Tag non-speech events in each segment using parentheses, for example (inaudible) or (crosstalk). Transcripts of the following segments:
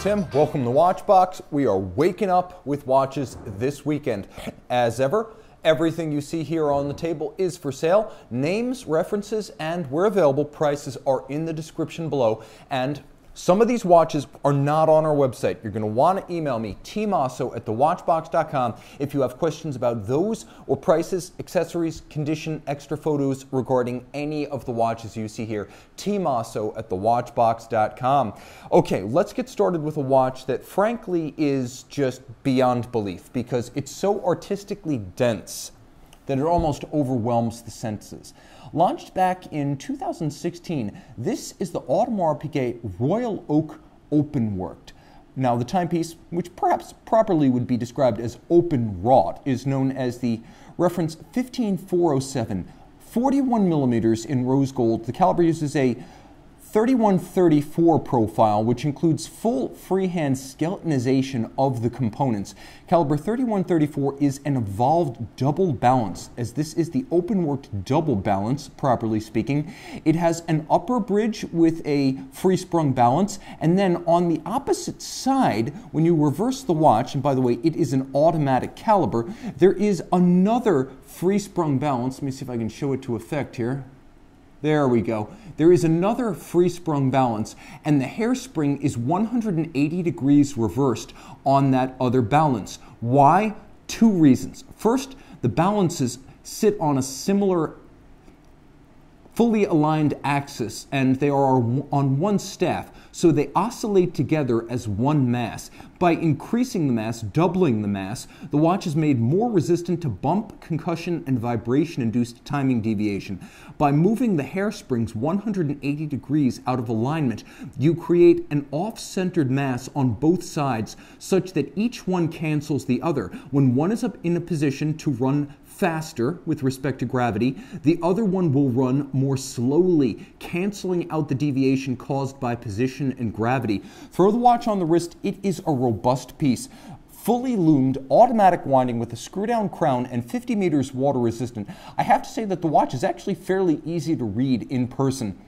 Tim. Welcome to Watchbox. We are waking up with watches this weekend. As ever, everything you see here on the table is for sale. Names, references, and where available, prices are in the description below. And some of these watches are not on our website. You're going to want to email me, tmosso at thewatchbox.com, if you have questions about those or prices, accessories, condition, extra photos regarding any of the watches you see here. tmosso at thewatchbox.com. Okay, let's get started with a watch that frankly is just beyond belief because it's so artistically dense that it almost overwhelms the senses. Launched back in 2016, this is the Audemars Piguet Royal Oak Openworked. Now, the timepiece, which perhaps properly would be described as open wrought, is known as the reference 15407, 41 millimeters in rose gold. The caliber uses a 3134 profile, which includes full freehand skeletonization of the components. Caliber 3134 is an evolved double balance, as this is the open-worked double balance, properly speaking. It has an upper bridge with a free-sprung balance, and then on the opposite side, when you reverse the watch, and by the way, it is an automatic caliber, there is another free-sprung balance. Let me see if I can show it to effect here. There we go. There is another free sprung balance, and the hairspring is 180 degrees reversed on that other balance. Why? Two reasons. First, the balances sit on a similar fully aligned axis and they are on one staff, so they oscillate together as one mass. By increasing the mass, doubling the mass, the watch is made more resistant to bump, concussion, and vibration-induced timing deviation. By moving the hairsprings 180 degrees out of alignment, you create an off-centered mass on both sides such that each one cancels the other. When one is up in a position to run faster with respect to gravity. The other one will run more slowly, canceling out the deviation caused by position and gravity. Throw the watch on the wrist. It is a robust piece fully loomed automatic winding with a screw down crown and 50 meters water resistant. I have to say that the watch is actually fairly easy to read in person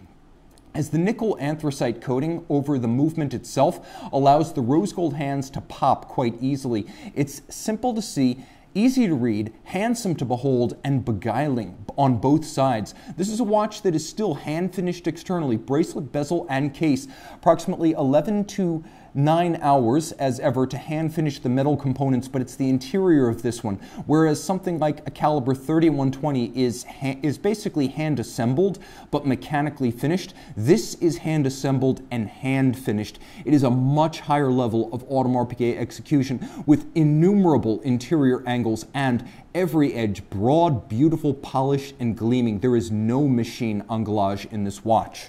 as the nickel anthracite coating over the movement itself allows the rose gold hands to pop quite easily. It's simple to see easy to read, handsome to behold, and beguiling on both sides. This is a watch that is still hand finished externally, bracelet, bezel, and case. Approximately 11 to nine hours as ever to hand finish the metal components, but it's the interior of this one. Whereas something like a caliber 3120 is, is basically hand assembled, but mechanically finished. This is hand assembled and hand finished. It is a much higher level of Audemars Piguet execution with innumerable interior angles and every edge broad, beautiful, polished, and gleaming. There is no machine anglage in this watch.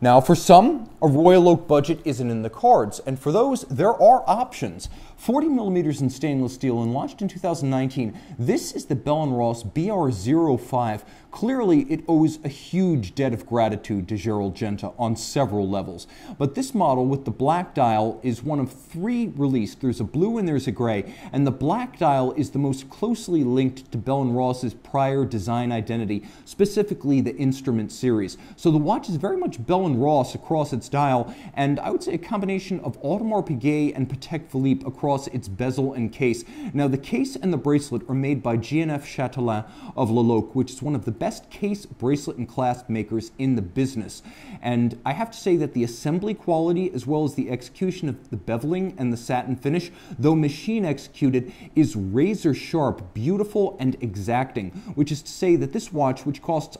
Now, for some, a Royal Oak budget isn't in the cards, and for those, there are options. 40 millimeters in stainless steel and launched in 2019, this is the Bell & Ross BR05. Clearly, it owes a huge debt of gratitude to Gerald Genta on several levels. But this model with the black dial is one of three released. There's a blue and there's a gray, and the black dial is the most closely linked to Bell & Ross's prior design identity, specifically the instrument series. So the watch is very much Bell & Ross across its dial, and I would say a combination of Audemars Piguet and Patek Philippe across across its bezel and case. Now the case and the bracelet are made by GNF Chatelain of Loc, which is one of the best case, bracelet, and clasp makers in the business. And I have to say that the assembly quality as well as the execution of the beveling and the satin finish, though machine executed, is razor sharp, beautiful, and exacting, which is to say that this watch, which costs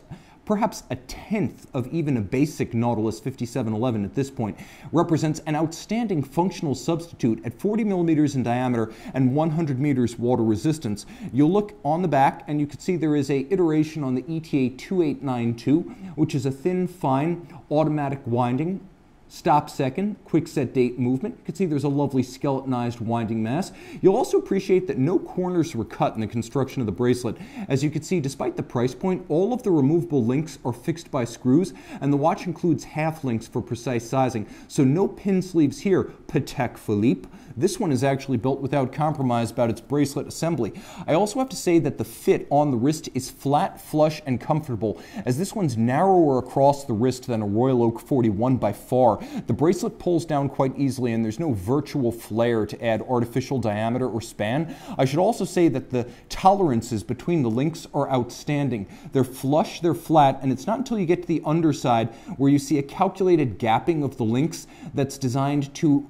perhaps a tenth of even a basic Nautilus 5711 at this point, represents an outstanding functional substitute at 40 millimeters in diameter and 100 meters water resistance. You'll look on the back and you can see there is a iteration on the ETA 2892, which is a thin, fine automatic winding stop second, quick set date movement. You can see there's a lovely skeletonized winding mass. You'll also appreciate that no corners were cut in the construction of the bracelet. As you can see, despite the price point, all of the removable links are fixed by screws, and the watch includes half links for precise sizing. So no pin sleeves here, Patek Philippe. This one is actually built without compromise about its bracelet assembly. I also have to say that the fit on the wrist is flat, flush, and comfortable, as this one's narrower across the wrist than a Royal Oak 41 by far. The bracelet pulls down quite easily, and there's no virtual flare to add artificial diameter or span. I should also say that the tolerances between the links are outstanding. They're flush, they're flat, and it's not until you get to the underside where you see a calculated gapping of the links that's designed to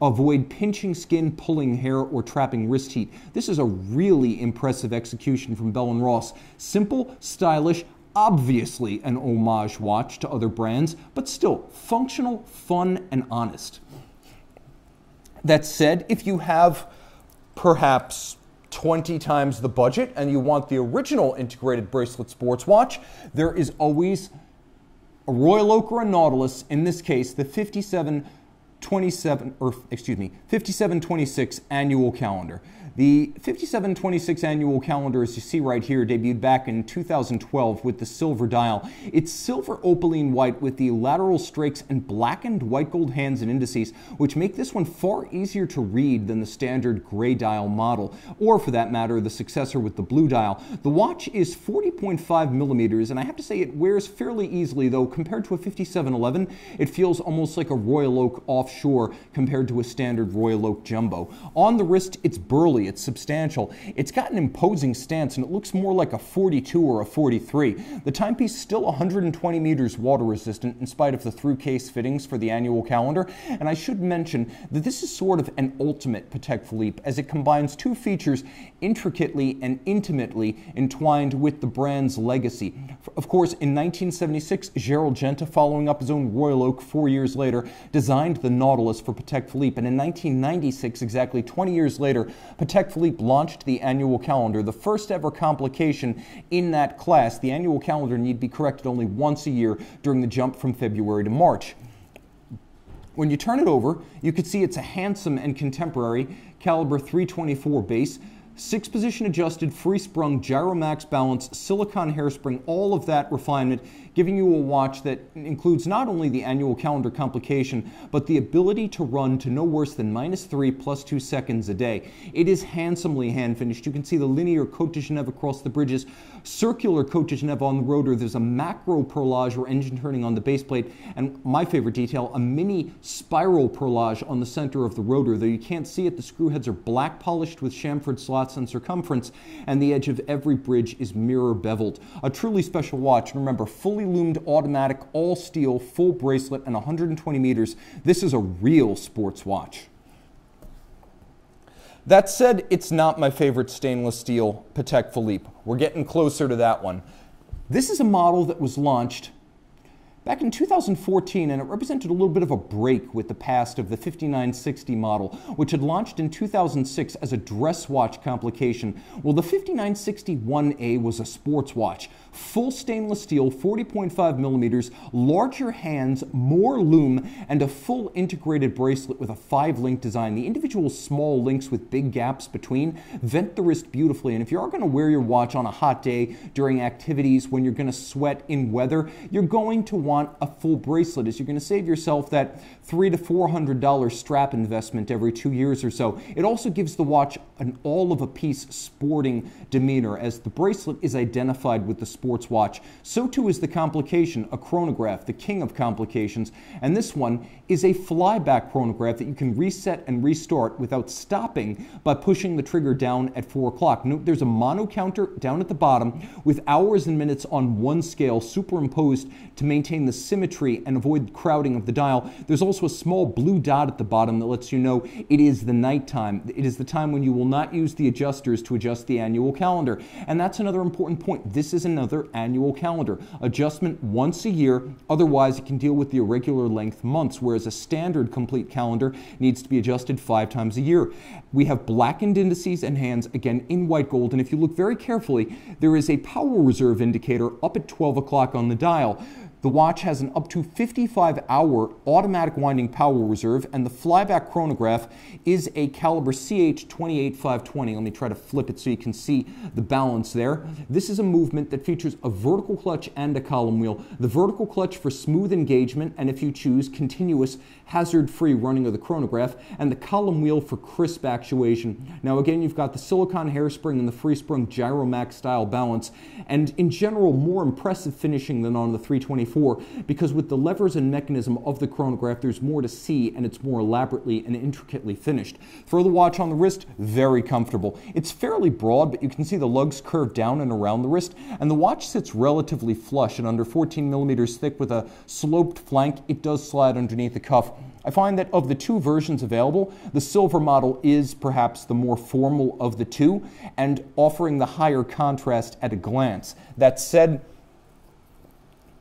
avoid pinching skin, pulling hair, or trapping wrist heat. This is a really impressive execution from Bell & Ross. Simple, stylish, obviously an homage watch to other brands, but still functional, fun, and honest. That said, if you have perhaps 20 times the budget and you want the original integrated bracelet sports watch, there is always a Royal Oak or a Nautilus, in this case, the 5727, or excuse me, 5726 annual calendar. The 5726 annual calendar, as you see right here, debuted back in 2012 with the silver dial. It's silver opaline white with the lateral strakes and blackened white gold hands and indices, which make this one far easier to read than the standard gray dial model, or for that matter, the successor with the blue dial. The watch is 40.5 millimeters, and I have to say it wears fairly easily, though compared to a 5711, it feels almost like a Royal Oak offshore compared to a standard Royal Oak jumbo. On the wrist, it's burly it's substantial. It's got an imposing stance and it looks more like a 42 or a 43. The timepiece is still 120 meters water resistant in spite of the through case fittings for the annual calendar. And I should mention that this is sort of an ultimate Patek Philippe as it combines two features intricately and intimately entwined with the brand's legacy. Of course, in 1976, Gerald Genta, following up his own Royal Oak four years later, designed the Nautilus for Patek Philippe. And in 1996, exactly 20 years later, Patek Patek launched the annual calendar, the first ever complication in that class. The annual calendar need be corrected only once a year during the jump from February to March. When you turn it over, you can see it's a handsome and contemporary caliber 324 base six position adjusted, free sprung, gyromax balance, silicon hairspring, all of that refinement, giving you a watch that includes not only the annual calendar complication, but the ability to run to no worse than minus three plus two seconds a day. It is handsomely hand finished. You can see the linear Cote de Genève across the bridges, circular Cote de Genève on the rotor. There's a macro perlage or engine turning on the base plate, and my favorite detail, a mini spiral perlage on the center of the rotor. Though you can't see it, the screw heads are black polished with chamfered slots and circumference, and the edge of every bridge is mirror beveled. A truly special watch. Remember, fully loomed automatic, all steel, full bracelet, and 120 meters. This is a real sports watch. That said, it's not my favorite stainless steel Patek Philippe. We're getting closer to that one. This is a model that was launched back in 2014, and it represented a little bit of a break with the past of the 5960 model, which had launched in 2006 as a dress watch complication. Well, the 5961A was a sports watch, full stainless steel, 40.5 millimeters, larger hands, more lume, and a full integrated bracelet with a five link design. The individual small links with big gaps between vent the wrist beautifully. And if you are going to wear your watch on a hot day during activities when you're going to sweat in weather, you're going to want a full bracelet as you're going to save yourself that three to four hundred dollar strap investment every two years or so. It also gives the watch an all of a piece sporting demeanor as the bracelet is identified with the sports watch. So too is the complication, a chronograph, the king of complications. And this one is a flyback chronograph that you can reset and restart without stopping by pushing the trigger down at four o'clock. Note there's a mono counter down at the bottom with hours and minutes on one scale superimposed to maintain the symmetry and avoid crowding of the dial. There's also a small blue dot at the bottom that lets you know it is the nighttime. It is the time when you will not use the adjusters to adjust the annual calendar. And that's another important point. This is another annual calendar. Adjustment once a year, otherwise it can deal with the irregular length months, whereas a standard complete calendar needs to be adjusted five times a year. We have blackened indices and hands, again in white gold, and if you look very carefully, there is a power reserve indicator up at 12 o'clock on the dial. The watch has an up to 55 hour automatic winding power reserve, and the flyback chronograph is a caliber CH28520. Let me try to flip it so you can see the balance there. This is a movement that features a vertical clutch and a column wheel. The vertical clutch for smooth engagement, and if you choose, continuous hazard free running of the chronograph, and the column wheel for crisp actuation. Now, again, you've got the silicone hairspring and the free sprung Gyromax style balance, and in general, more impressive finishing than on the 324 because with the levers and mechanism of the chronograph, there's more to see and it's more elaborately and intricately finished. Throw the watch on the wrist, very comfortable. It's fairly broad, but you can see the lugs curve down and around the wrist, and the watch sits relatively flush and under 14 millimeters thick with a sloped flank. It does slide underneath the cuff. I find that of the two versions available, the silver model is perhaps the more formal of the two and offering the higher contrast at a glance. That said,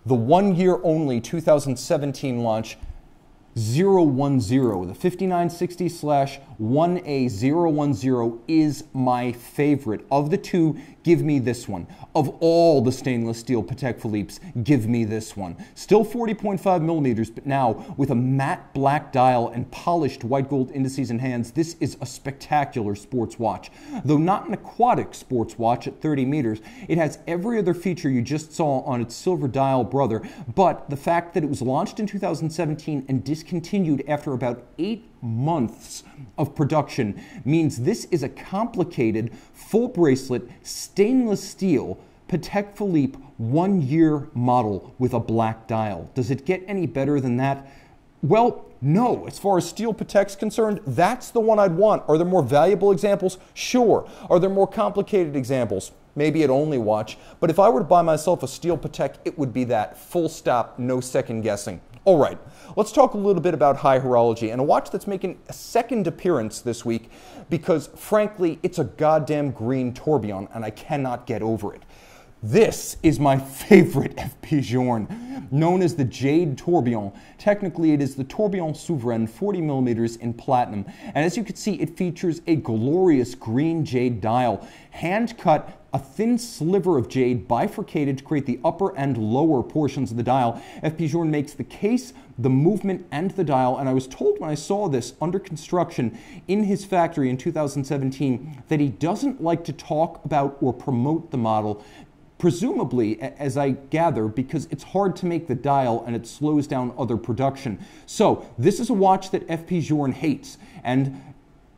the one year only 2017 launch 010, the 5960 slash 1A010 is my favorite. Of the two, give me this one. Of all the stainless steel Patek Philippe's, give me this one. Still 40.5 millimeters, but now with a matte black dial and polished white gold indices and hands, this is a spectacular sports watch. Though not an aquatic sports watch at 30 meters, it has every other feature you just saw on its silver dial brother, but the fact that it was launched in 2017 and discontinued after about eight months of production means this is a complicated, full bracelet, stainless steel Patek Philippe one year model with a black dial. Does it get any better than that? Well, no. As far as steel Patek's concerned, that's the one I'd want. Are there more valuable examples? Sure. Are there more complicated examples? Maybe at only watch. But if I were to buy myself a steel Patek, it would be that. Full stop, no second guessing. All right, let's talk a little bit about high horology and a watch that's making a second appearance this week because, frankly, it's a goddamn green tourbillon and I cannot get over it. This is my favorite (laughs) FP Journe, known as the Jade Tourbillon. Technically, it is the Tourbillon Souverain 40 millimeters in platinum. And as you can see, it features a glorious green jade dial, hand cut a thin sliver of jade bifurcated to create the upper and lower portions of the dial. FP Journe makes the case, the movement, and the dial. And I was told when I saw this under construction in his factory in 2017 that he doesn't like to talk about or promote the model presumably, as I gather, because it's hard to make the dial and it slows down other production. So this is a watch that FP Journe hates. And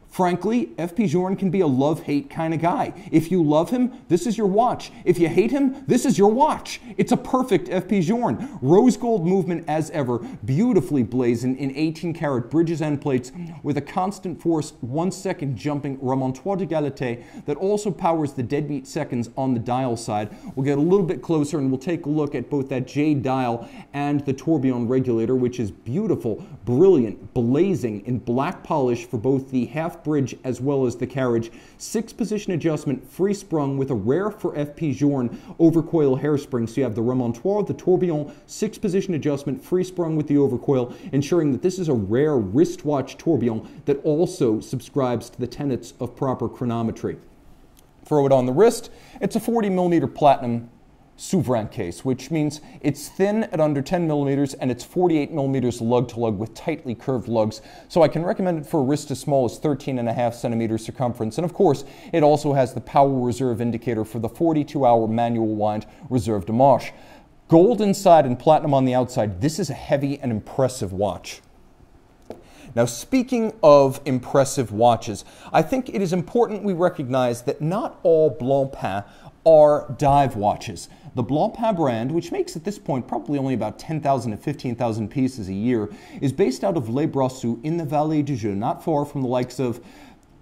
Frankly, FP Journe can be a love hate kind of guy. If you love him, this is your watch. If you hate him, this is your watch. It's a perfect FP Journe. Rose gold movement as ever, beautifully blazoned in 18 karat bridges end plates with a constant force one second jumping remontoir de d'égalité that also powers the deadbeat seconds on the dial side. We'll get a little bit closer and we'll take a look at both that jade dial and the tourbillon regulator, which is beautiful, brilliant, blazing in black polish for both the half bridge as well as the carriage. Six position adjustment, free sprung with a rare for FP Journe overcoil hairspring. So you have the remontoir, the tourbillon, six position adjustment, free sprung with the overcoil, ensuring that this is a rare wristwatch tourbillon that also subscribes to the tenets of proper chronometry. Throw it on the wrist. It's a 40 millimeter platinum Souverain case, which means it's thin at under 10 millimeters and it's 48 millimeters lug to lug with tightly curved lugs. So I can recommend it for a wrist as small as 13 and a half centimeters circumference. And of course, it also has the power reserve indicator for the 42 hour manual wind reserve de marche. Gold inside and platinum on the outside. This is a heavy and impressive watch. Now, speaking of impressive watches, I think it is important we recognize that not all Blancpain are dive watches. The Blancpain brand, which makes at this point probably only about 10,000 to 15,000 pieces a year, is based out of Le Brassus in the Vallée de Joux, not far from the likes of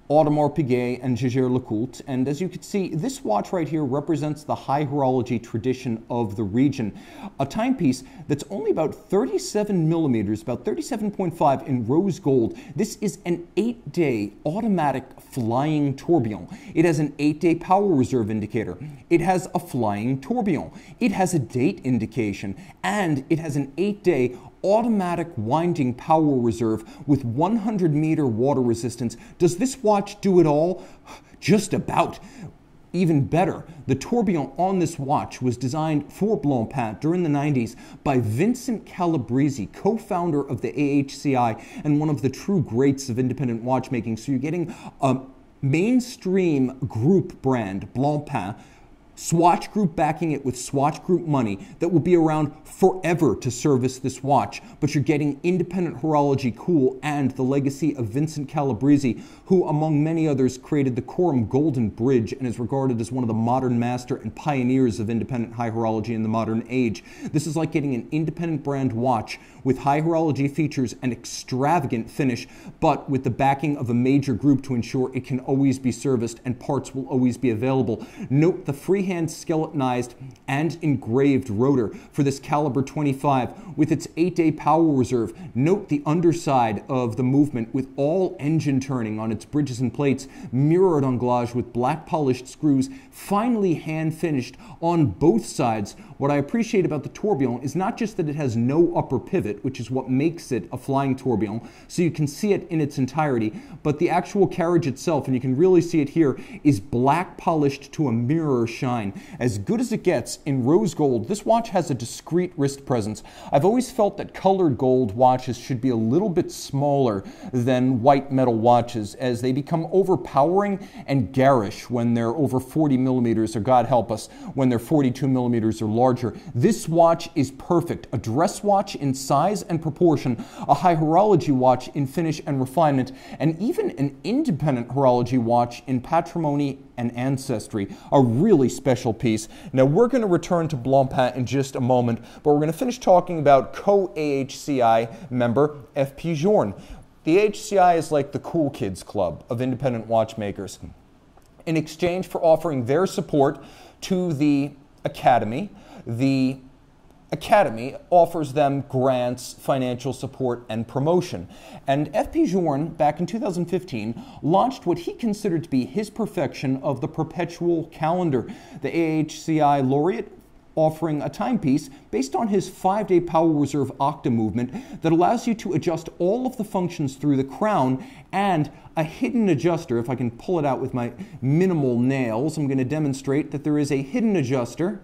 Audemars Piguet and Jaeger-LeCoultre. And as you can see, this watch right here represents the high horology tradition of the region. A timepiece that's only about 37 millimeters, about 37.5 in rose gold. This is an eight-day automatic flying tourbillon. It has an eight-day power reserve indicator. It has a flying tourbillon. It has a date indication, and it has an eight-day automatic winding power reserve with 100 meter water resistance. Does this watch do it all? Just about. Even better, the tourbillon on this watch was designed for Blancpain during the 90s by Vincent Calabrese, co founder of the AHCI and one of the true greats of independent watchmaking. So you're getting a mainstream group brand, Blancpain Swatch Group backing it with Swatch Group money that will be around forever to service this watch. But you're getting independent horology cool and the legacy of Vincent Calabrese, who, among many others, created the Corum Golden Bridge and is regarded as one of the modern master and pioneers of independent high horology in the modern age. This is like getting an independent brand watch with high horology features and extravagant finish, but with the backing of a major group to ensure it can always be serviced and parts will always be available. Note the freehand skeletonized and engraved rotor for this caliber 25 with its 8-day power reserve. Note the underside of the movement with all engine turning on its bridges and plates, mirrored anglage with black polished screws, finely hand finished on both sides. What I appreciate about the tourbillon is not just that it has no upper pivot, which is what makes it a flying tourbillon, so you can see it in its entirety, but the actual carriage itself, and you can really see it here, is black polished to a mirror shine as good as it gets in rose gold, this watch has a discreet wrist presence. I've always felt that colored gold watches should be a little bit smaller than white metal watches as they become overpowering and garish when they're over 40 millimeters, or God help us, when they're 42 millimeters or larger. This watch is perfect. A dress watch in size and proportion, a high horology watch in finish and refinement, and even an independent horology watch in patrimony and ancestry. A really special piece. Now, we're going to return to Blancpain in just a moment, but we're going to finish talking about co AHCI member FP Journe. The AHCI is like the cool kids club of independent watchmakers. In exchange for offering their support to the Academy, the Academy offers them grants, financial support, and promotion. And F.P. Journe, back in 2015, launched what he considered to be his perfection of the perpetual calendar. The AHCI laureate offering a timepiece based on his five day power reserve octa movement that allows you to adjust all of the functions through the crown and a hidden adjuster. If I can pull it out with my minimal nails, I'm going to demonstrate that there is a hidden adjuster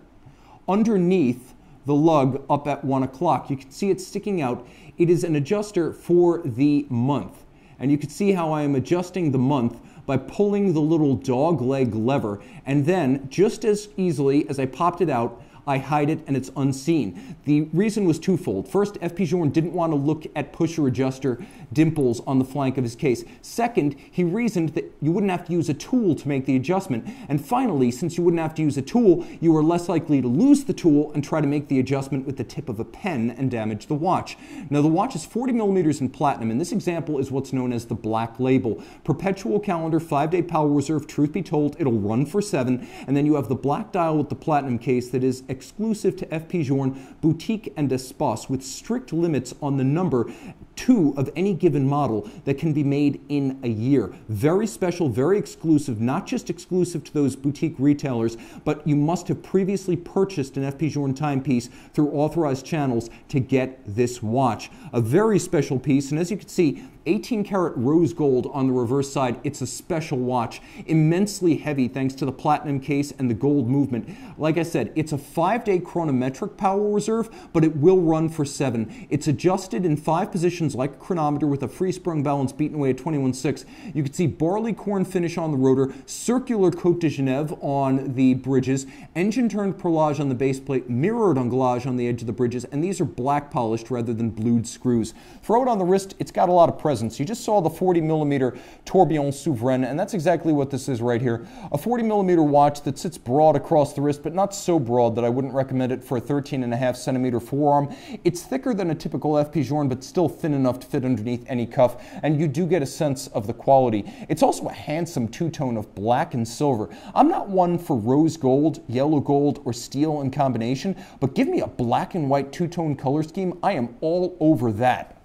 underneath the lug up at 1 o'clock. You can see it sticking out. It is an adjuster for the month. And you can see how I am adjusting the month by pulling the little dog leg lever. And then, just as easily as I popped it out, I hide it and it's unseen. The reason was twofold. First, FP Journe didn't want to look at pusher adjuster dimples on the flank of his case. Second, he reasoned that you wouldn't have to use a tool to make the adjustment. And finally, since you wouldn't have to use a tool, you were less likely to lose the tool and try to make the adjustment with the tip of a pen and damage the watch. Now, the watch is 40 millimeters in platinum, and this example is what's known as the black label. Perpetual calendar, five day power reserve, truth be told, it'll run for seven. And then you have the black dial with the platinum case that is exclusive to FP Journe, Boutique, and Espace with strict limits on the number two of any given model that can be made in a year. Very special, very exclusive, not just exclusive to those boutique retailers, but you must have previously purchased an FP Journe timepiece through authorized channels to get this watch. A very special piece, and as you can see, 18 karat rose gold on the reverse side. It's a special watch, immensely heavy thanks to the platinum case and the gold movement. Like I said, it's a five day chronometric power reserve, but it will run for seven. It's adjusted in five positions like a chronometer with a free sprung balance beaten away at 21.6. You can see barley corn finish on the rotor, circular Cote de Genève on the bridges, engine turned perlage on the base plate, mirrored anglage on the edge of the bridges, and these are black polished rather than blued screws. Throw it on the wrist, it's got a lot of pressure presence. You just saw the 40 millimeter Tourbillon Souverain, and that's exactly what this is right here. A 40 millimeter watch that sits broad across the wrist, but not so broad that I wouldn't recommend it for a 13 and a half centimeter forearm. It's thicker than a typical FP Journe, but still thin enough to fit underneath any cuff, and you do get a sense of the quality. It's also a handsome two-tone of black and silver. I'm not one for rose gold, yellow gold, or steel in combination, but give me a black and white two-tone color scheme, I am all over that.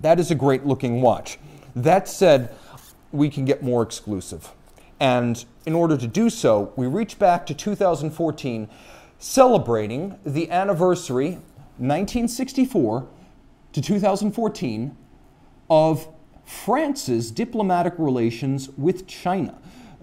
That is a great looking watch. That said, we can get more exclusive. And in order to do so, we reach back to 2014, celebrating the anniversary, 1964 to 2014, of France's diplomatic relations with China.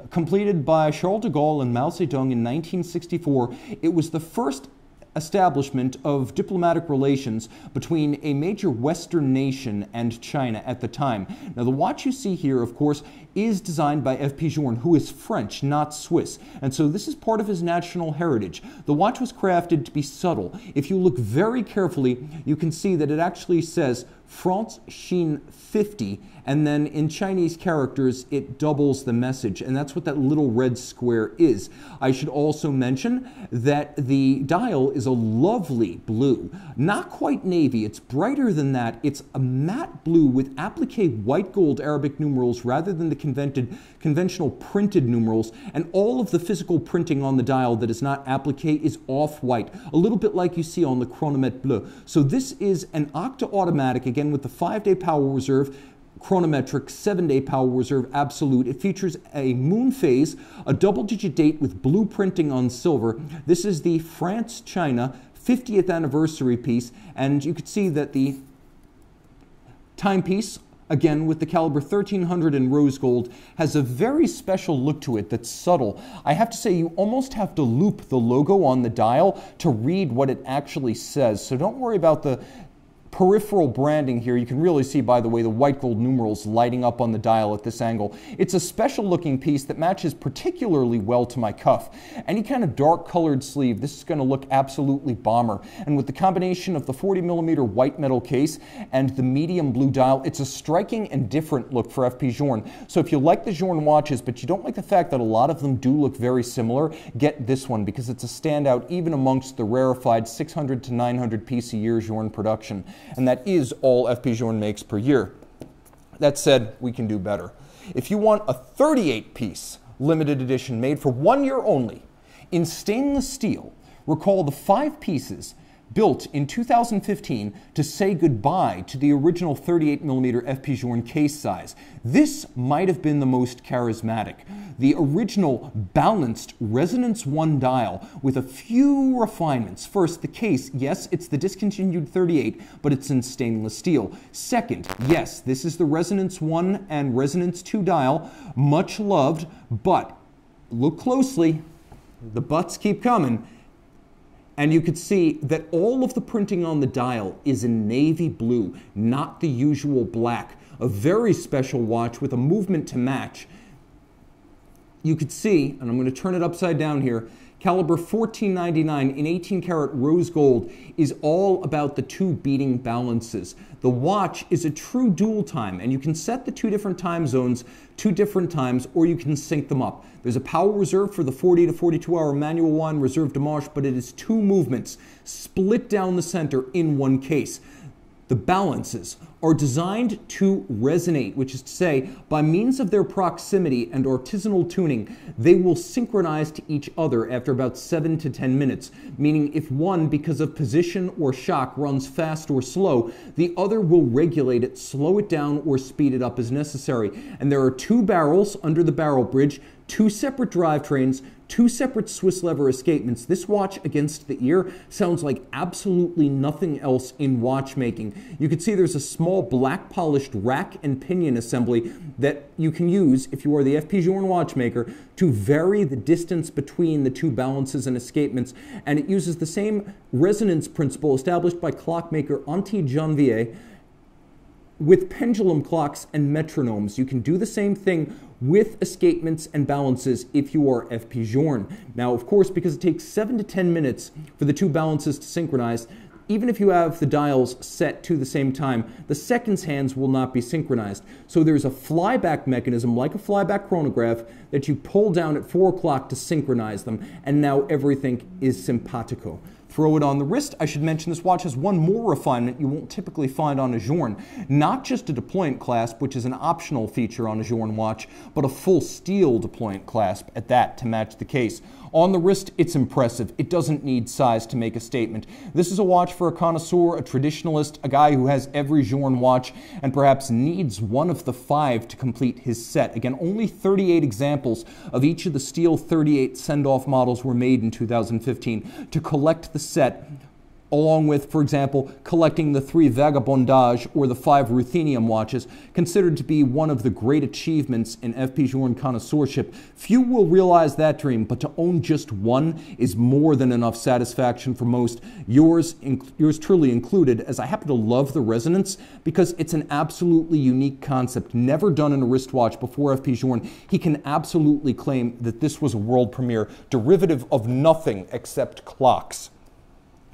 completed by Charles de Gaulle and Mao Zedong in 1964. It was the first establishment of diplomatic relations between a major Western nation and China at the time. Now, the watch you see here, of course, is designed by F.P. Journe, who is French, not Swiss. And so this is part of his national heritage. The watch was crafted to be subtle. If you look very carefully, you can see that it actually says France Chine 50 and then in Chinese characters, it doubles the message, and that's what that little red square is. I should also mention that the dial is a lovely blue, not quite navy, it's brighter than that. It's a matte blue with applique white gold Arabic numerals rather than the conventional printed numerals, and all of the physical printing on the dial that is not applique is off-white, a little bit like you see on the Chronomètre Bleu. So this is an octa automatic, again with the five-day power reserve, chronometric seven day power reserve absolute. It features a moon phase, a double digit date with blue printing on silver. This is the France China 50th anniversary piece, and you can see that the timepiece again with the caliber 1300 in rose gold has a very special look to it that's subtle. I have to say you almost have to loop the logo on the dial to read what it actually says. So don't worry about the peripheral branding here, you can really see, by the way, the white gold numerals lighting up on the dial at this angle. It's a special looking piece that matches particularly well to my cuff. Any kind of dark colored sleeve, this is going to look absolutely bomber. And with the combination of the 40 millimeter white metal case and the medium blue dial, it's a striking and different look for FP Journe. So if you like the Journe watches, but you don't like the fact that a lot of them do look very similar, get this one because it's a standout even amongst the rarefied 600 to 900 piece a year Journe production and that is all FP Journe makes per year. That said, we can do better. If you want a 38 piece limited edition made for one year only in stainless steel, recall the five pieces built in 2015 to say goodbye to the original 38mm FP Journe case size. This might have been the most charismatic. The original balanced Resonance 1 dial with a few refinements. First, the case, yes, it's the discontinued 38, but it's in stainless steel. Second, yes, this is the Resonance 1 and Resonance 2 dial, much loved, but look closely, the butts keep coming and you could see that all of the printing on the dial is in navy blue, not the usual black. A very special watch with a movement to match. You could see, and I'm going to turn it upside down here, Caliber 1499 in 18 karat rose gold is all about the two beating balances. The watch is a true dual time, and you can set the two different time zones two different times, or you can sync them up. There's a power reserve for the 40 to 42 hour manual one, reserve de marche, but it is two movements split down the center in one case. The balances are designed to resonate, which is to say, by means of their proximity and artisanal tuning, they will synchronize to each other after about 7 to 10 minutes, meaning if one, because of position or shock, runs fast or slow, the other will regulate it, slow it down, or speed it up as necessary. And there are two barrels under the barrel bridge, two separate drivetrains, two separate Swiss lever escapements. This watch against the ear sounds like absolutely nothing else in watchmaking. You can see there's a small black polished rack and pinion assembly that you can use if you are the FP Journe watchmaker to vary the distance between the two balances and escapements. And it uses the same resonance principle established by clockmaker Antide Janvier with pendulum clocks and metronomes. You can do the same thing with escapements and balances if you are FP Journe. Now, of course, because it takes 7 to 10 minutes for the two balances to synchronize, even if you have the dials set to the same time, the seconds hands will not be synchronized. So there's a flyback mechanism, like a flyback chronograph, that you pull down at 4 o'clock to synchronize them, and now everything is simpatico throw it on the wrist. I should mention this watch has one more refinement you won't typically find on a Journe. Not just a deployant clasp, which is an optional feature on a Journe watch, but a full steel deployant clasp at that to match the case. On the wrist, it's impressive. It doesn't need size to make a statement. This is a watch for a connoisseur, a traditionalist, a guy who has every Journe watch and perhaps needs one of the five to complete his set. Again, only 38 examples of each of the steel 38 send-off models were made in 2015. To collect the set, along with, for example, collecting the three Vagabondage or the five Ruthenium watches, considered to be one of the great achievements in FP Journe connoisseurship. Few will realize that dream, but to own just one is more than enough satisfaction for most, yours, yours truly included, as I happen to love the resonance because it's an absolutely unique concept, never done in a wristwatch before FP Journe. He can absolutely claim that this was a world premiere, derivative of nothing except clocks.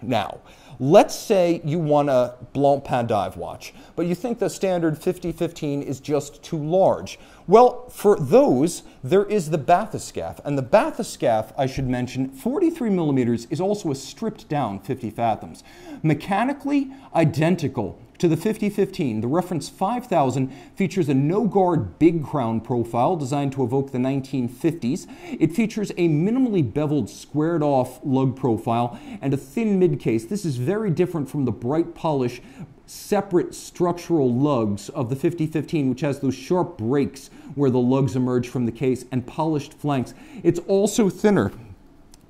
Now, let's say you want a Blancpain dive watch, but you think the standard 5015 is just too large. Well, for those, there is the bathyscaphe. And the bathyscaphe, I should mention, 43 millimeters is also a stripped down 50 fathoms. Mechanically identical to the 5015, the reference 5000 features a no-guard big crown profile designed to evoke the 1950s. It features a minimally beveled squared-off lug profile and a thin mid-case. This is very different from the bright polish separate structural lugs of the 5015, which has those sharp breaks where the lugs emerge from the case and polished flanks. It's also thinner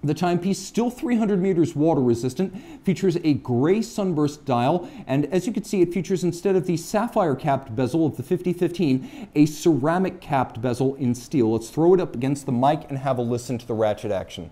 the timepiece, still 300 meters water resistant, features a gray sunburst dial, and as you can see, it features instead of the sapphire capped bezel of the 5015, a ceramic capped bezel in steel. Let's throw it up against the mic and have a listen to the ratchet action.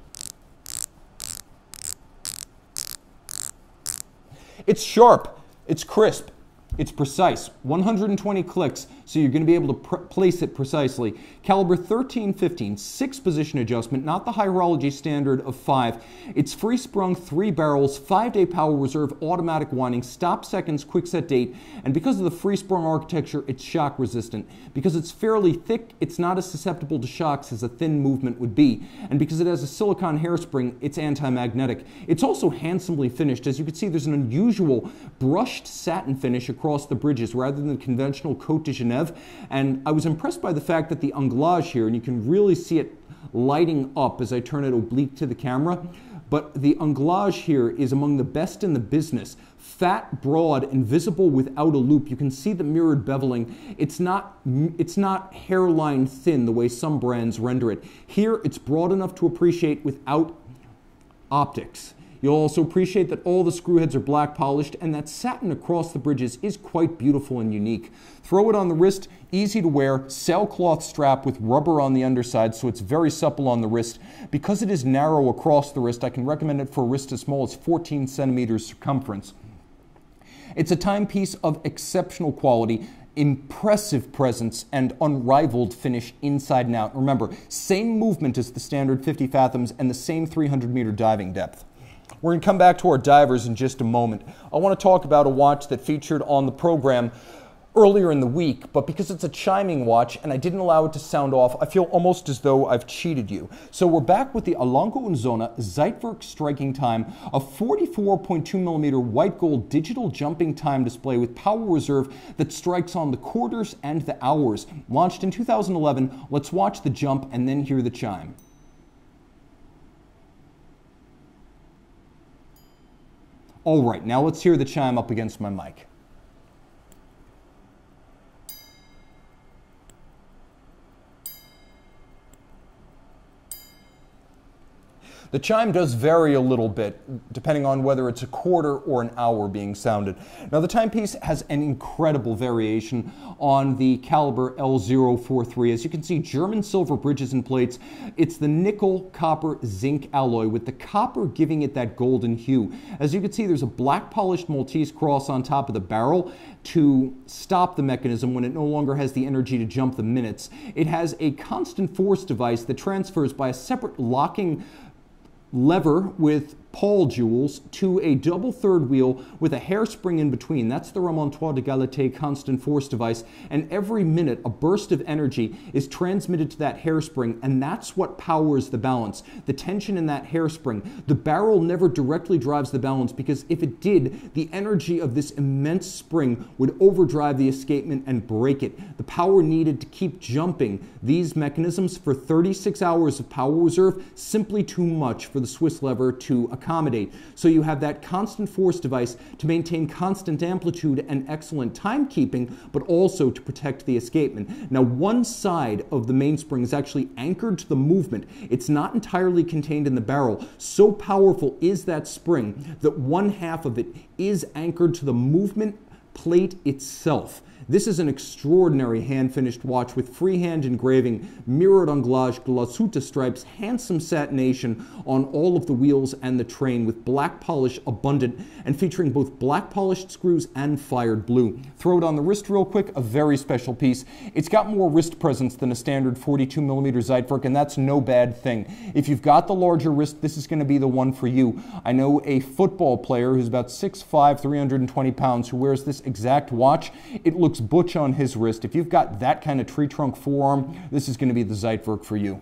It's sharp, it's crisp, it's precise. 120 clicks, so you're going to be able to place it precisely. Caliber 1315, six position adjustment, not the high horology standard of five. It's free sprung, three barrels, five day power reserve, automatic winding, stop seconds, quick set date, and because of the free sprung architecture, it's shock resistant. Because it's fairly thick, it's not as susceptible to shocks as a thin movement would be. And because it has a silicon hairspring, it's anti-magnetic. It's also handsomely finished. As you can see, there's an unusual brushed satin finish across the bridges rather than the conventional Cote de Genève. And I was impressed by the fact that the anglage here, and you can really see it lighting up as I turn it oblique to the camera, but the anglage here is among the best in the business. Fat, broad, and visible without a loop. You can see the mirrored beveling. It's not, it's not hairline thin the way some brands render it. Here, it's broad enough to appreciate without optics. You'll also appreciate that all the screw heads are black polished and that satin across the bridges is quite beautiful and unique. Throw it on the wrist, easy to wear, sailcloth strap with rubber on the underside so it's very supple on the wrist. Because it is narrow across the wrist, I can recommend it for a wrist as small as 14 centimeters circumference. It's a timepiece of exceptional quality, impressive presence, and unrivaled finish inside and out. Remember, same movement as the standard 50 fathoms and the same 300 meter diving depth. We're going to come back to our divers in just a moment. I want to talk about a watch that featured on the program earlier in the week, but because it's a chiming watch and I didn't allow it to sound off, I feel almost as though I've cheated you. So we're back with the A. Lange & Sohne Zeitwerk striking time, a 44.2 millimeter white gold digital jumping time display with power reserve that strikes on the quarters and the hours. Launched in 2011, let's watch the jump and then hear the chime. All right, now let's hear the chime up against my mic. The chime does vary a little bit depending on whether it's a quarter or an hour being sounded. Now the timepiece has an incredible variation on the caliber L043. As you can see, German silver bridges and plates. It's the nickel copper zinc alloy with the copper giving it that golden hue. As you can see, there's a black polished Maltese cross on top of the barrel to stop the mechanism when it no longer has the energy to jump the minutes. It has a constant force device that transfers by a separate locking lever with Paul jewels to a double third wheel with a hairspring in between. That's the Remontoir d'égalité constant force device. And every minute, a burst of energy is transmitted to that hairspring, and that's what powers the balance. The tension in that hairspring. The barrel never directly drives the balance because if it did, the energy of this immense spring would overdrive the escapement and break it. The power needed to keep jumping these mechanisms for 36 hours of power reserve, simply too much for the Swiss lever to accomplish accommodate. So you have that constant force device to maintain constant amplitude and excellent timekeeping, but also to protect the escapement. Now, one side of the mainspring is actually anchored to the movement. It's not entirely contained in the barrel. So powerful is that spring that one half of it is anchored to the movement plate itself. This is an extraordinary hand-finished watch with freehand engraving, mirrored anglage Glashütte stripes, handsome satination on all of the wheels and the train with black polish abundant and featuring both black polished screws and fired blue. Throw it on the wrist real quick, a very special piece. It's got more wrist presence than a standard 42 millimeter Zeitwerk and that's no bad thing. If you've got the larger wrist, this is going to be the one for you. I know a football player who's about 6'5", 320 pounds who wears this exact watch. It looks butch on his wrist. If you've got that kind of tree trunk forearm, this is going to be the Zeitwerk for you.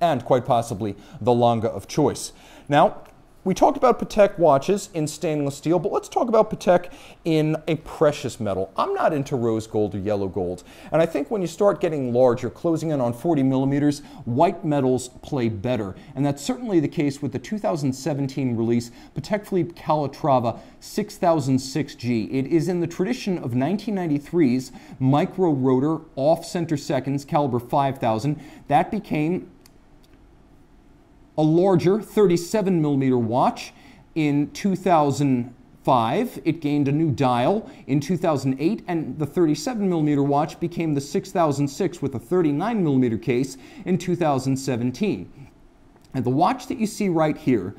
And quite possibly the Lange of choice. Now, we talked about Patek watches in stainless steel, but let's talk about Patek in a precious metal. I'm not into rose gold or yellow gold, and I think when you start getting larger, closing in on 40 millimeters, white metals play better, and that's certainly the case with the 2017 release Patek Philippe Calatrava 6006G. It is in the tradition of 1993's micro rotor off-center seconds caliber 5000. That became a larger 37 millimeter watch. In 2005, it gained a new dial in 2008, and the 37 millimeter watch became the 6006 with a 39 millimeter case in 2017. And the watch that you see right here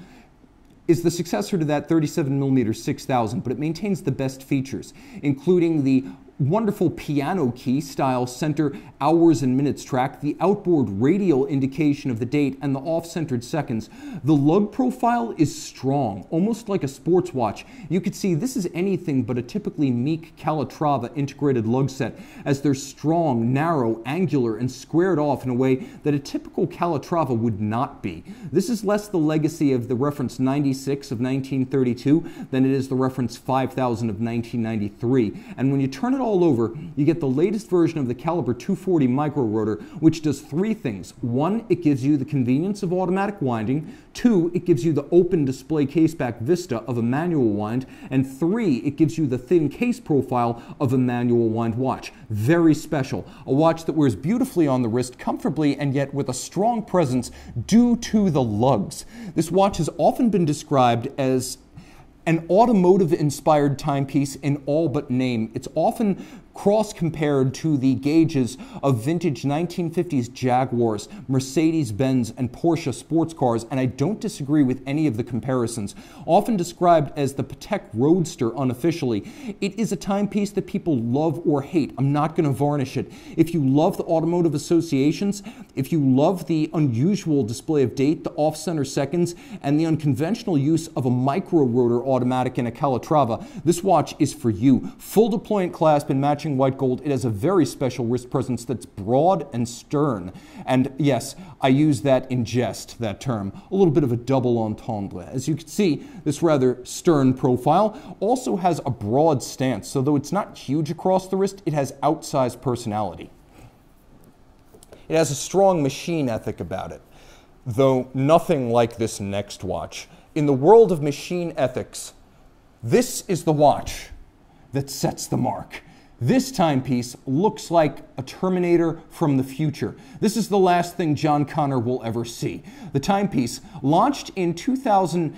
is the successor to that 37 millimeter 6000, but it maintains the best features, including the wonderful piano key style center hours and minutes track, the outboard radial indication of the date, and the off-centered seconds. The lug profile is strong, almost like a sports watch. You could see this is anything but a typically meek Calatrava integrated lug set, as they're strong, narrow, angular, and squared off in a way that a typical Calatrava would not be. This is less the legacy of the reference 96 of 1932 than it is the reference 5000 of 1993. And when you turn it all over, you get the latest version of the Caliber 240 micro rotor, which does three things. One, it gives you the convenience of automatic winding. Two, it gives you the open display caseback vista of a manual wind. And three, it gives you the thin case profile of a manual wind watch. Very special. A watch that wears beautifully on the wrist, comfortably, and yet with a strong presence due to the lugs. This watch has often been described as an automotive inspired timepiece in all but name. It's often cross compared to the gauges of vintage 1950s Jaguars, Mercedes Benz, and Porsche sports cars, and I don't disagree with any of the comparisons. Often described as the Patek Roadster unofficially, it is a timepiece that people love or hate. I'm not going to varnish it. If you love the automotive associations, if you love the unusual display of date, the off center seconds, and the unconventional use of a micro rotor automatic in a Calatrava, this watch is for you. Full deployment clasp and matching matching white gold, it has a very special wrist presence that's broad and stern. And yes, I use that in jest, that term. A little bit of a double entendre. As you can see, this rather stern profile also has a broad stance, so though it's not huge across the wrist, it has outsized personality. It has a strong machine ethic about it, though nothing like this next watch. In the world of machine ethics, this is the watch that sets the mark. This timepiece looks like a Terminator from the future. This is the last thing John Connor will ever see. The timepiece, launched in 2000.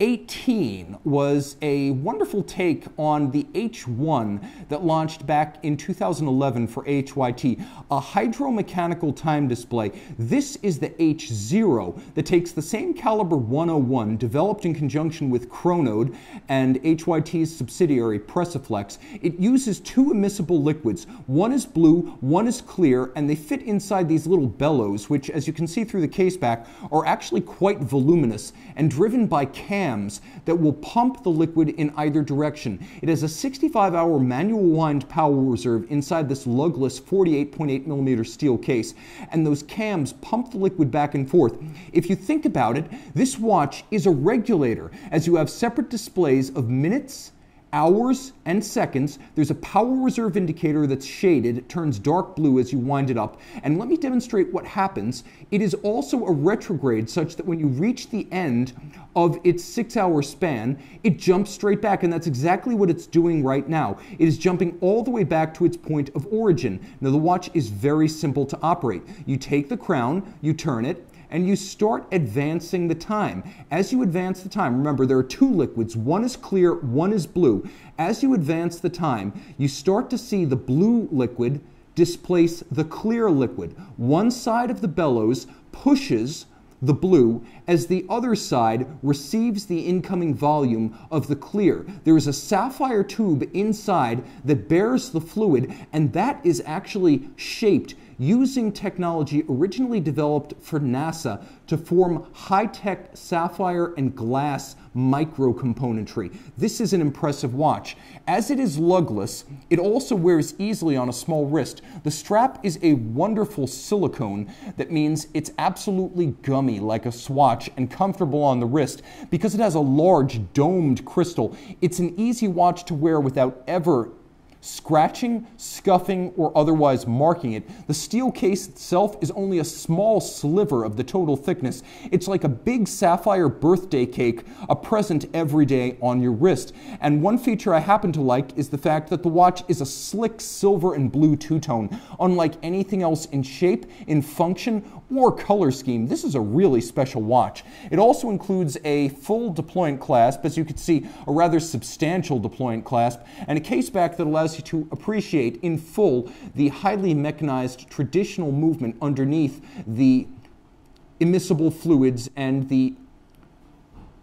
18 was a wonderful take on the H1 that launched back in 2011 for HYT, a hydromechanical time display. This is the H0 that takes the same caliber 101 developed in conjunction with Chronode and HYT's subsidiary Preciflex. It uses two immiscible liquids. One is blue, one is clear, and they fit inside these little bellows, which, as you can see through the case back, are actually quite voluminous and driven by cams that will pump the liquid in either direction. It has a 65 hour manual wind power reserve inside this lugless 48.8 millimeter steel case, and those cams pump the liquid back and forth. If you think about it, this watch is a regulator as you have separate displays of minutes hours and seconds. There's a power reserve indicator that's shaded. It turns dark blue as you wind it up. And let me demonstrate what happens. It is also a retrograde such that when you reach the end of its six hour span, it jumps straight back. And that's exactly what it's doing right now. It is jumping all the way back to its point of origin. Now, the watch is very simple to operate. You take the crown, you turn it, and you start advancing the time. As you advance the time, remember there are two liquids, one is clear, one is blue. As you advance the time, you start to see the blue liquid displace the clear liquid. One side of the bellows pushes the blue, as the other side receives the incoming volume of the clear. There is a sapphire tube inside that bears the fluid, and that is actually shaped using technology originally developed for NASA to form high tech sapphire and glass microcomponentry. This is an impressive watch. As it is lugless, it also wears easily on a small wrist. The strap is a wonderful silicone that means it's absolutely gummy like a swatch and comfortable on the wrist because it has a large domed crystal. It's an easy watch to wear without ever scratching, scuffing, or otherwise marking it. The steel case itself is only a small sliver of the total thickness. It's like a big sapphire birthday cake, a present every day on your wrist. And one feature I happen to like is the fact that the watch is a slick silver and blue two-tone. Unlike anything else in shape, in function, or color scheme, this is a really special watch. It also includes a full deployant clasp, as you can see, a rather substantial deployant clasp, and a case back that allows you to appreciate in full the highly mechanized traditional movement underneath the immiscible fluids and the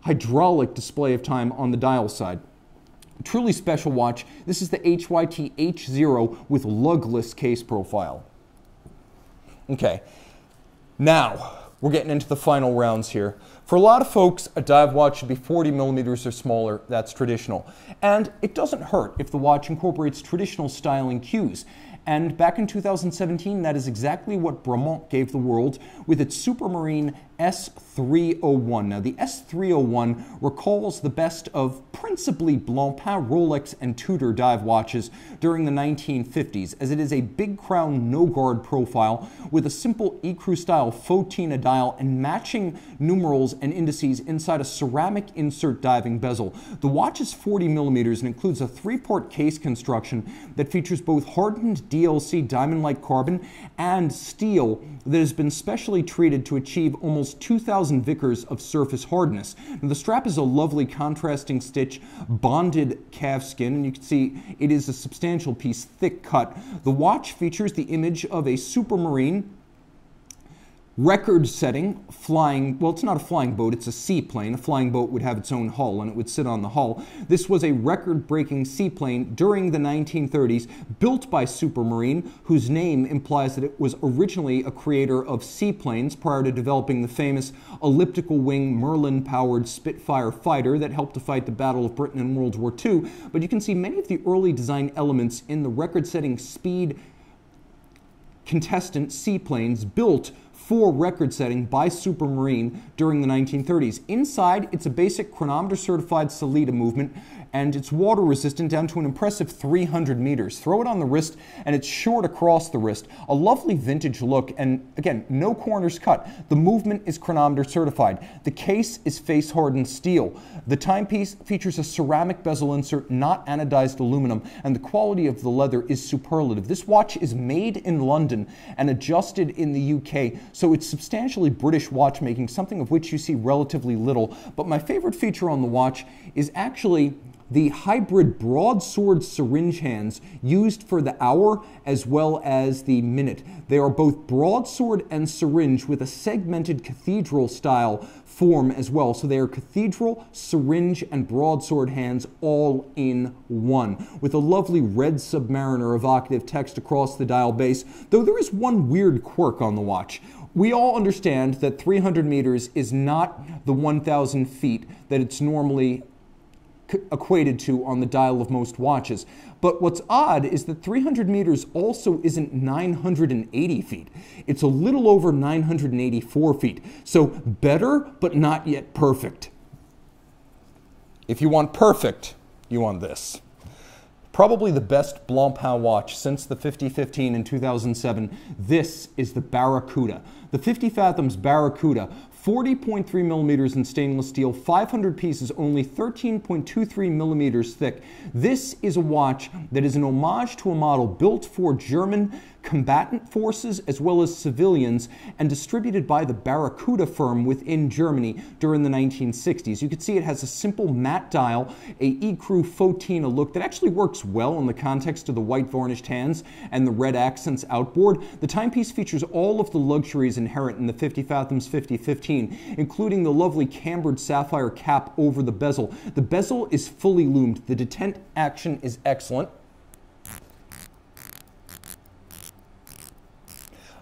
hydraulic display of time on the dial side. Truly special watch. This is the HYT H0 with lugless case profile. Okay, now we're getting into the final rounds here. For a lot of folks, a dive watch should be 40 millimeters or smaller. That's traditional. And it doesn't hurt if the watch incorporates traditional styling cues. And back in 2017, that is exactly what Bremont gave the world with its Supermarine S301. Now, the S301 recalls the best of principally Blancpain, Rolex, and Tudor dive watches during the 1950s, as it is a big crown no guard profile with a simple ecru style Fotina dial and matching numerals and indices inside a ceramic insert diving bezel. The watch is 40 millimeters and includes a three port case construction that features both hardened DLC diamond like carbon and steel that has been specially treated to achieve almost 2,000 Vickers of surface hardness. Now, the strap is a lovely contrasting stitch, bonded calfskin, and you can see it is a substantial piece, thick cut. The watch features the image of a supermarine record setting flying, well, it's not a flying boat, it's a seaplane. A flying boat would have its own hull and it would sit on the hull. This was a record breaking seaplane during the 1930s, built by Supermarine, whose name implies that it was originally a creator of seaplanes prior to developing the famous elliptical wing Merlin powered Spitfire fighter that helped to fight the Battle of Britain in World War II. But you can see many of the early design elements in the record setting speed contestant seaplanes built for record setting by Supermarine during the 1930s. Inside, it's a basic chronometer certified Sellita movement and it's water resistant down to an impressive 300 meters. Throw it on the wrist and it's short across the wrist. A lovely vintage look and again, no corners cut. The movement is chronometer certified. The case is face hardened steel. The timepiece features a ceramic bezel insert, not anodized aluminum, and the quality of the leather is superlative. This watch is made in London and adjusted in the UK, so it's substantially British watchmaking, something of which you see relatively little. But my favorite feature on the watch is actually the hybrid broadsword syringe hands used for the hour as well as the minute. They are both broadsword and syringe with a segmented cathedral style form as well. So they are cathedral, syringe, and broadsword hands all in one, with a lovely red submariner evocative text across the dial base, though there is one weird quirk on the watch. We all understand that 300 meters is not the 1,000 feet that it's normally equated to on the dial of most watches. But what's odd is that 300 meters also isn't 980 feet. It's a little over 984 feet. So better, but not yet perfect. If you want perfect, you want this. Probably the best Blancpain watch since the 5015 in 2007. This is the Barakuda. The 50 Fathoms Barakuda 40.3 millimeters in stainless steel, 500 pieces, only 13.23 millimeters thick. This is a watch that is an homage to a model built for German combatant forces as well as civilians and distributed by the Barakuda firm within Germany during the 1960s. You can see it has a simple matte dial, a Ecru Photina look that actually works well in the context of the white varnished hands and the red accents outboard. The timepiece features all of the luxuries inherent in the 50 Fathoms 5015, including the lovely cambered sapphire cap over the bezel. The bezel is fully loomed. The detent action is excellent.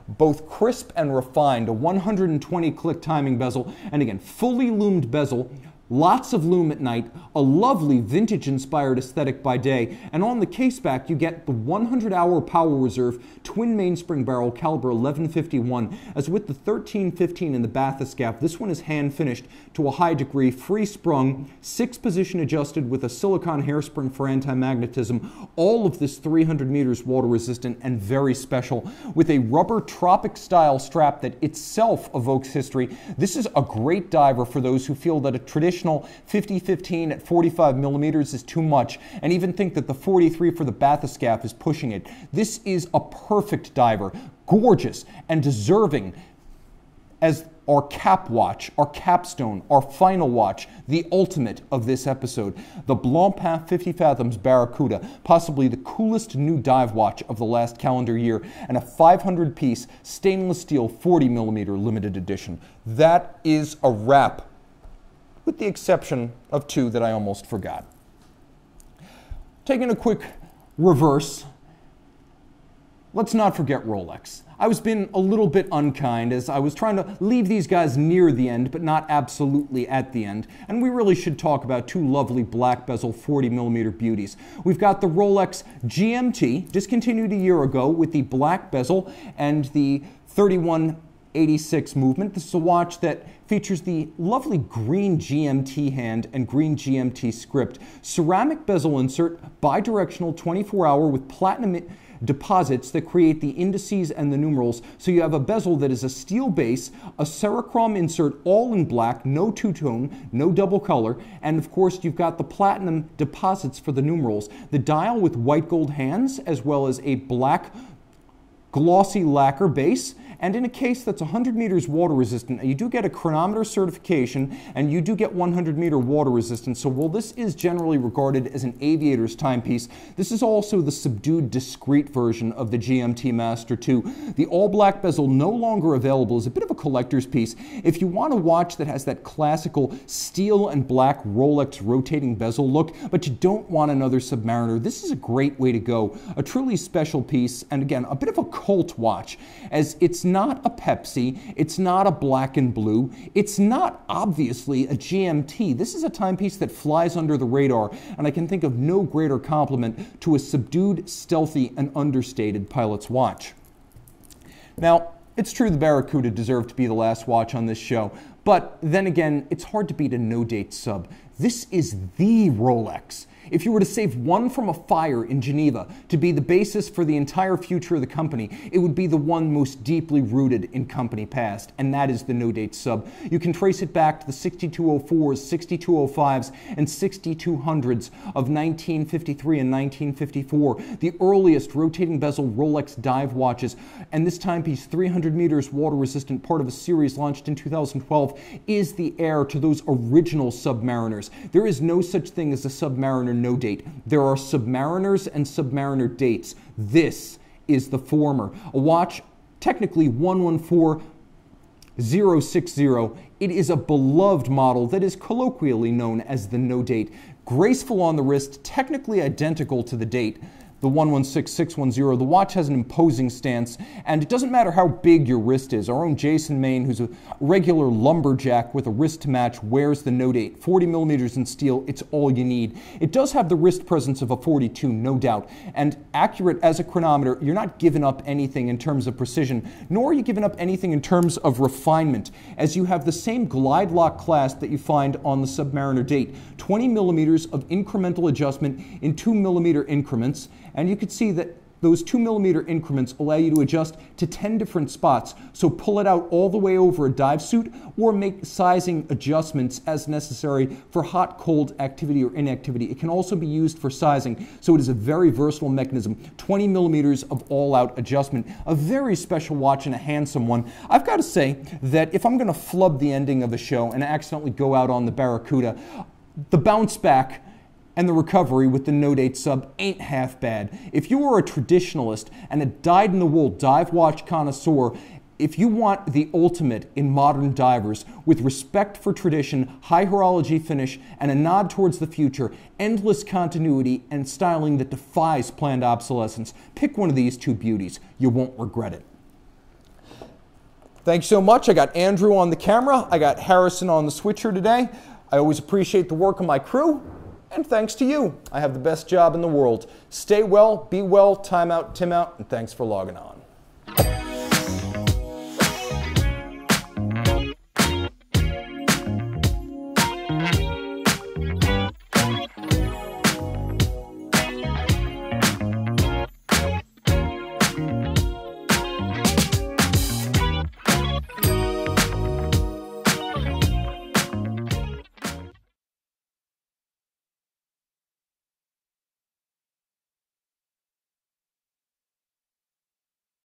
Both crisp and refined, a 120 click timing bezel, and again, fully loomed bezel Lots of loom at night, a lovely vintage inspired aesthetic by day, and on the case back you get the 100 hour power reserve twin mainspring barrel caliber 1151. As with the 1315 in the gap, this one is hand finished to a high degree, free sprung, six position adjusted with a silicon hairspring for anti-magnetism. All of this 300 meters water resistant and very special with a rubber tropic style strap that itself evokes history. This is a great diver for those who feel that a traditional traditional 50-15 at 45 millimeters is too much, and even think that the 43 for the bathyscaphe is pushing it. This is a perfect diver, gorgeous and deserving as our cap watch, our capstone, our final watch, the ultimate of this episode, the Blancpain 50 Fathoms Barakuda, possibly the coolest new dive watch of the last calendar year, and a 500 piece stainless steel 40 millimeter limited edition. That is a wrap with the exception of two that I almost forgot. Taking a quick reverse, let's not forget Rolex. I was being a little bit unkind as I was trying to leave these guys near the end, but not absolutely at the end. And we really should talk about two lovely black bezel 40 millimeter beauties. We've got the Rolex GMT, discontinued a year ago with the black bezel and the 31 86 movement. This is a watch that features the lovely green GMT hand and green GMT script. Ceramic bezel insert, bidirectional 24 hour with platinum deposits that create the indices and the numerals. So you have a bezel that is a steel base, a Cerachrom insert all in black, no two-tone, no double color, and of course you've got the platinum deposits for the numerals. The dial with white gold hands as well as a black glossy lacquer base and in a case that's 100 meters water resistant, you do get a chronometer certification and you do get 100 meter water resistance. So while this is generally regarded as an aviator's timepiece, this is also the subdued discreet version of the GMT Master 2. The all black bezel no longer available is a bit of a collector's piece. If you want a watch that has that classical steel and black Rolex rotating bezel look, but you don't want another Submariner, this is a great way to go. A truly special piece, and again, a bit of a cult watch, as it's not a Pepsi, it's not a black and blue, it's not obviously a GMT. This is a timepiece that flies under the radar, and I can think of no greater compliment to a subdued, stealthy, and understated pilot's watch. Now, it's true the Barakuda deserved to be the last watch on this show, but then again, it's hard to beat a no-date sub. This is the Rolex. If you were to save one from a fire in Geneva to be the basis for the entire future of the company, it would be the one most deeply rooted in company past, and that is the no date sub. You can trace it back to the 6204s, 6205s, and 6200s of 1953 and 1954, the earliest rotating bezel Rolex dive watches, and this timepiece, 300 meters water resistant, part of a series launched in 2012, is the heir to those original Submariners. There is no such thing as a Submariner no date. There are submariners and submariner dates. This is the former. A watch, technically 114060. It is a beloved model that is colloquially known as the no date. Graceful on the wrist, technically identical to the date. The 116610. The watch has an imposing stance, and it doesn't matter how big your wrist is. Our own Jason Main, who's a regular lumberjack with a wrist to match, wears the no date. 40 millimeters in steel, it's all you need. It does have the wrist presence of a 42, no doubt, and accurate as a chronometer, you're not giving up anything in terms of precision, nor are you giving up anything in terms of refinement, as you have the same glide lock clasp that you find on the Submariner date. 20 millimeters of incremental adjustment in 2 millimeter increments, and you can see that those two millimeter increments allow you to adjust to 10 different spots. So pull it out all the way over a dive suit or make sizing adjustments as necessary for hot, cold activity or inactivity. It can also be used for sizing. So it is a very versatile mechanism. 20 millimeters of all out adjustment. A very special watch and a handsome one. I've got to say that if I'm going to flub the ending of a show and accidentally go out on the Barakuda, the bounce back and the recovery with the no date sub ain't half bad. If you are a traditionalist and a dyed in the wool dive watch connoisseur, if you want the ultimate in modern divers with respect for tradition, high horology finish, and a nod towards the future, endless continuity, and styling that defies planned obsolescence, pick one of these two beauties. You won't regret it. Thanks so much. I got Andrew on the camera. I got Harrison on the switcher today. I always appreciate the work of my crew. And thanks to you, I have the best job in the world. Stay well, be well, time out, Tim out, and thanks for logging on.